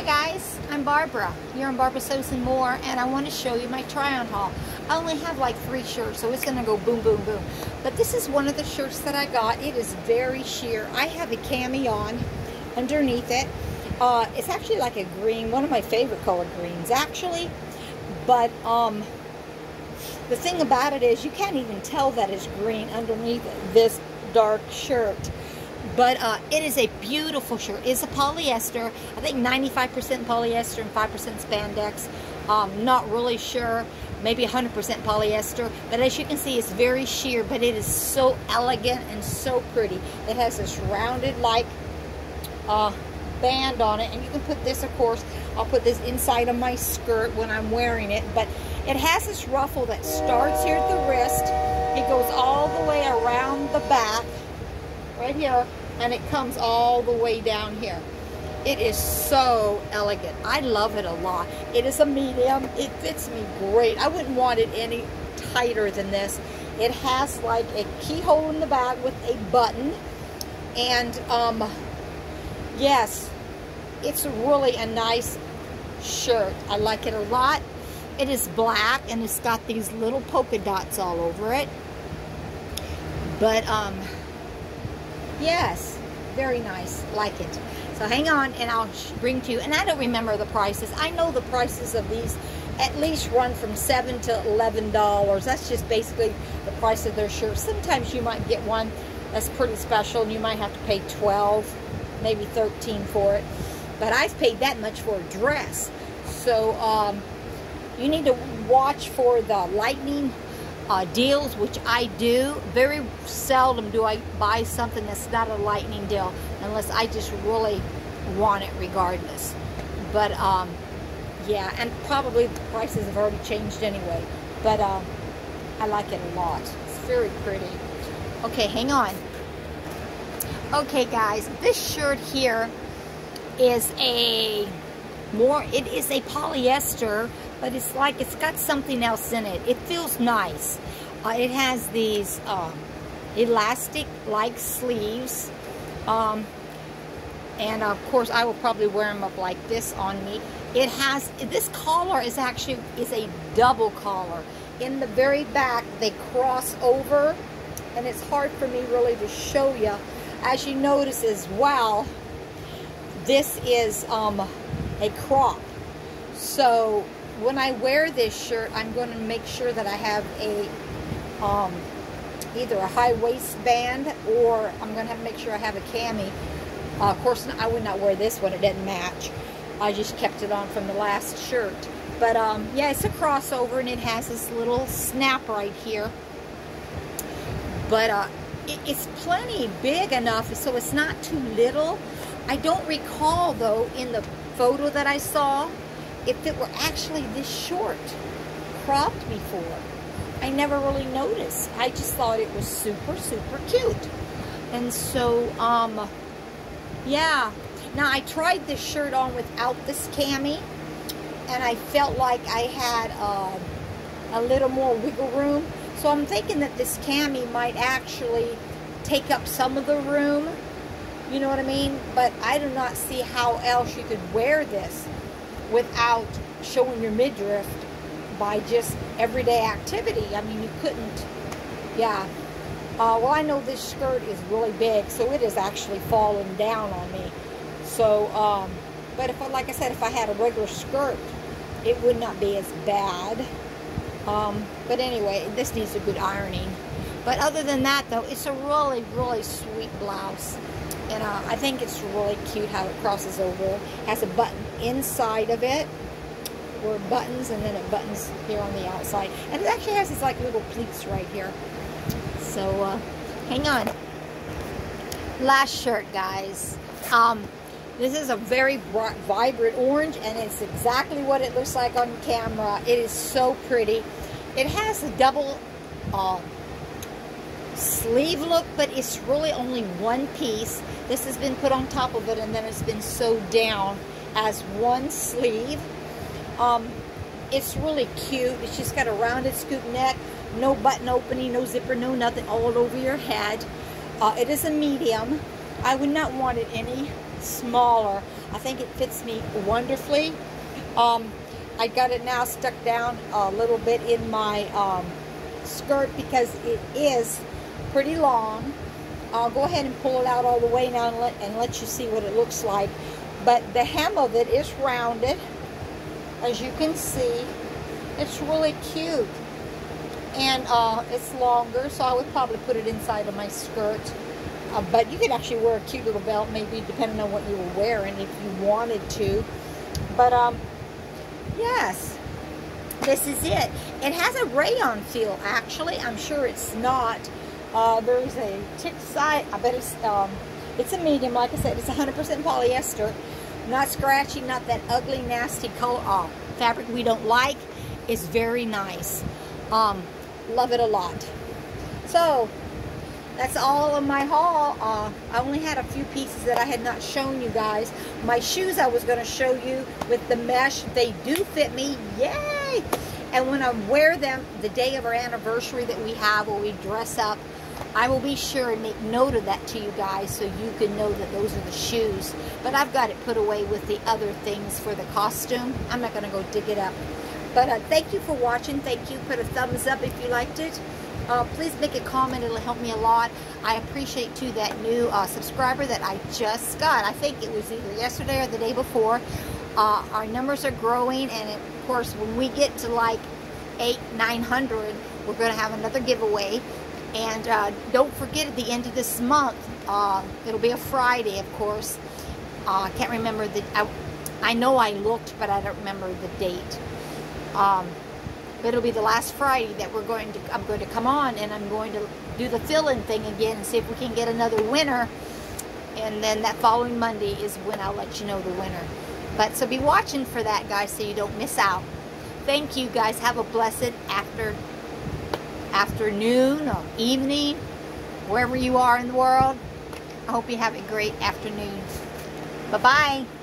Hi guys, I'm Barbara. You're on Barbara and More, and I want to show you my try-on haul. I only have like three shirts, so it's going to go boom, boom, boom. But this is one of the shirts that I got. It is very sheer. I have a cami on underneath it. Uh, it's actually like a green, one of my favorite color greens, actually. But um, the thing about it is you can't even tell that it's green underneath this dark shirt. But uh, it is a beautiful shirt. It's a polyester. I think 95% polyester and 5% spandex. Um, not really sure. Maybe 100% polyester. But as you can see, it's very sheer. But it is so elegant and so pretty. It has this rounded like uh, band on it. And you can put this, of course, I'll put this inside of my skirt when I'm wearing it. But it has this ruffle that starts here at the wrist. It goes all the way around the back right here and it comes all the way down here. It is so elegant. I love it a lot. It is a medium. It fits me great. I wouldn't want it any tighter than this. It has like a keyhole in the back with a button. And um, yes, it's really a nice shirt. I like it a lot. It is black and it's got these little polka dots all over it. But um, Yes, very nice. Like it. So hang on and I'll bring to you. And I don't remember the prices. I know the prices of these at least run from 7 to $11. That's just basically the price of their shirts. Sometimes you might get one that's pretty special and you might have to pay 12 maybe 13 for it. But I've paid that much for a dress. So um, you need to watch for the lightning uh, deals, which I do. Very seldom do I buy something that's not a lightning deal unless I just really want it regardless. But um, yeah, and probably the prices have already changed anyway. But um, I like it a lot. It's very pretty. Okay, hang on. Okay, guys, this shirt here is a more, it is a polyester but it's like it's got something else in it. It feels nice. Uh, it has these um, elastic-like sleeves. Um, and of course, I will probably wear them up like this on me. It has, this collar is actually, is a double collar. In the very back, they cross over, and it's hard for me really to show you. As you notice as well, this is um, a crop. So when I wear this shirt, I'm going to make sure that I have a um, either a high waistband or I'm going to have to make sure I have a cami. Uh, of course, I would not wear this one. It doesn't match. I just kept it on from the last shirt. But um, yeah, it's a crossover and it has this little snap right here. But uh, it, it's plenty big enough so it's not too little. I don't recall though in the photo that I saw if it were actually this short, cropped before. I never really noticed. I just thought it was super, super cute. And so, um, yeah. Now, I tried this shirt on without this cami, and I felt like I had uh, a little more wiggle room. So I'm thinking that this cami might actually take up some of the room. You know what I mean? But I do not see how else you could wear this without showing your midriff by just everyday activity. I mean, you couldn't, yeah. Uh, well, I know this skirt is really big, so it is actually falling down on me. So, um, but if, like I said, if I had a regular skirt, it would not be as bad. Um, but anyway, this needs a good ironing. But other than that, though, it's a really, really sweet blouse. And uh, I think it's really cute how it crosses over. It has a button inside of it, were buttons, and then it buttons here on the outside. And it actually has these like little pleats right here. So, uh, hang on. Last shirt, guys. Um, this is a very bright, vibrant orange, and it's exactly what it looks like on camera. It is so pretty. It has a double um, sleeve look, but it's really only one piece. This has been put on top of it and then it's been sewed down as one sleeve. Um, it's really cute. It's just got a rounded scoop neck, no button opening, no zipper, no nothing, all over your head. Uh, it is a medium. I would not want it any smaller. I think it fits me wonderfully. Um, I got it now stuck down a little bit in my um, skirt because it is pretty long. I'll go ahead and pull it out all the way now and let, and let you see what it looks like. But the hem of it is rounded, as you can see. It's really cute. And uh, it's longer, so I would probably put it inside of my skirt. Uh, but you could actually wear a cute little belt, maybe depending on what you were wearing, if you wanted to. But, um, yes, this is it. It has a rayon feel, actually. I'm sure it's not. Uh, there's a tick side. I bet it's um, it's a medium. Like I said, it's 100% polyester. Not scratchy, not that ugly, nasty color uh, fabric we don't like. It's very nice. Um, love it a lot. So, that's all of my haul. Uh, I only had a few pieces that I had not shown you guys. My shoes I was going to show you with the mesh. They do fit me. Yay! And when I wear them the day of our anniversary that we have where we dress up, I will be sure and make note of that to you guys so you can know that those are the shoes. But I've got it put away with the other things for the costume. I'm not going to go dig it up. But uh, thank you for watching. Thank you. Put a thumbs up if you liked it. Uh, please make a comment. It'll help me a lot. I appreciate, too, that new uh, subscriber that I just got. I think it was either yesterday or the day before. Uh, our numbers are growing. And, of course, when we get to, like, eight, 900, we're going to have another giveaway. And uh, don't forget at the end of this month, uh, it'll be a Friday, of course. Uh, I can't remember the, I, I, know I looked, but I don't remember the date. Um, but it'll be the last Friday that we're going to, I'm going to come on and I'm going to do the fill-in thing again and see if we can get another winner. And then that following Monday is when I'll let you know the winner. But so be watching for that, guys, so you don't miss out. Thank you, guys. Have a blessed after afternoon or evening, wherever you are in the world. I hope you have a great afternoon. Bye-bye.